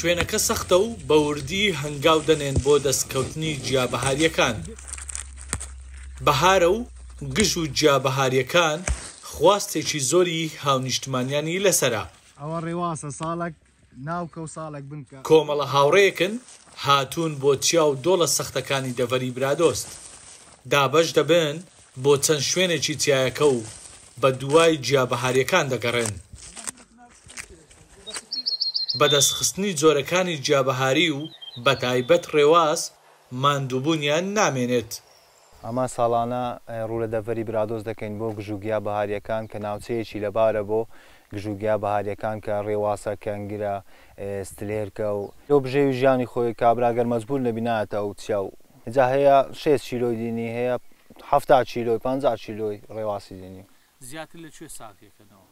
شوێنەکە سەختە و بەوردی هەنگاو دەنێن بۆ دەستکەوتنی جیابەهاریەکان بەهارە و گژ و جیابەهاریەکان خواستێکی زۆری هاونیشتمانیانی لەسەرە ئەوە ڕێواسە ساڵێک ناوکەو ساڵێک بن کە. کۆمەڵە هاوڕێکن هاتوون بۆ چیا و دۆڵە سەختەکانی دەڤەری برادۆست دابەش دەبن بۆ چەند شوێنێکی چیایەکە و بە دوای جیا بەهاریەکان دەگەڕێن بە دەست خستنی جۆرەکانی جیا بەهاری و بەتایبەت ڕێواس ماندووبوونیان نامێنێت ئەمە ساڵانە ڕوو لە دەڤەری برادۆست دەکەین بۆ گژو گیا بەهارییەکان کە ناوچەیەکی لەبارە بۆ گژو گیا بەهارییەکان کە ڕێواسە، کەنگرە، ستلێرکە و. لۆ بژێوی ژیانی خۆی کابرا گەر مەجبور نەبی نایەتە ئەو چیا و ئینجا هەیە شێست کیلۆی دینی هەیە حەفتا کیلۆی پەنجا کیلۆی ڕێواسی دینی. زیاتر لە کوێ ساغیەکەنەوە؟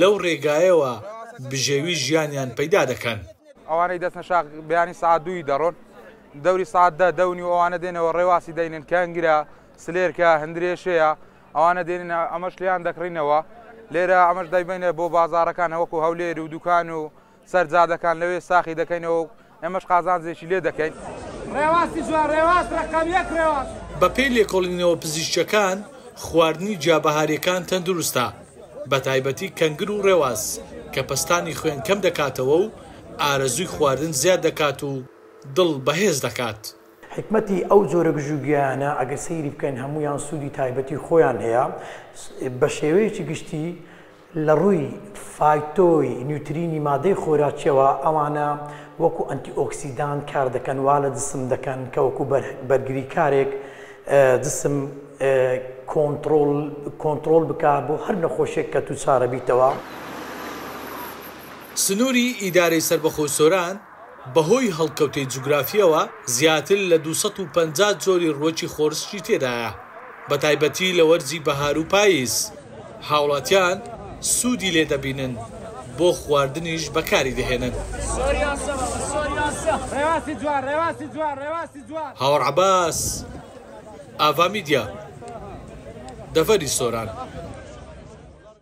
لەو رێگایەوە بژێوی ژیانیان پەیدا دەکەن. ئەوانەی دەچنە شاخ بەیانی سەعات دووی دەڕۆن، دەوری سەعات دە، دە و نیو ئەوانە دێنەوە رێواسی دەینن، کەنگرە، سلێرکە، هندرێشەیە، ئەوانە دێنن ئەمەش لێیان دەکڕینەوە، لێرە ئەمەش دەیبەینە بۆ بازاڕەکان وەکو هەولێر و دوکان و سەر جادەکان لەوێ ساخی دەکەینەوە و ئێمەش قازانجێکی لێ دەکەین. ڕێواستی جوان، ڕێواست ڕەقەم یەک ڕێواست. بەپێی لێکۆڵینەوە پزیشکییەکان، خواردنی گیابەهارییەکان تەندروستە، بەتایبەتی کەنگر و ڕێواس، کە پەستانی خوێن کەم دەکاتەوە و ئارەزووی خواردن زیاد دەکات و دڵ بەهێز دەکات. حیکمەتی ئەو جۆرە گژوگیایانە ئەگەر سەیری بکەین هەموویان سوودی تایبەتی خۆیان هەیە، بەشێوەیەکی گشتی لە ڕووی فایتۆی نیوترینی مادەی خۆراکیەوە ئەوانە وەکو ئەنتی ئۆکسیدان کار دەکەن وا لە جسم دەکەن کە وەکو بەرگریکارێک جسم کۆنتڕۆڵ کۆنتڕۆڵ بکا بۆ هەر نەخۆشێک کە تووچارەبیتەوە. سنووری ئیدارەی سەربەخۆی سۆران بەهۆی هەڵکەوتەی جوگرافییەوە زیاتر لە دوو سەد و پەنجا جۆری ڕووەکی خۆرسکی تێدایە، بەتایبەتی لە وەرزی بەهار و پاییز، هاوڵاتیان سوودی لێ دەبینن، بۆ خواردنیش بەکاری دەهێنن. هاوەڕ عەباس، ئاڤا میدیا، دەڤەری سۆران.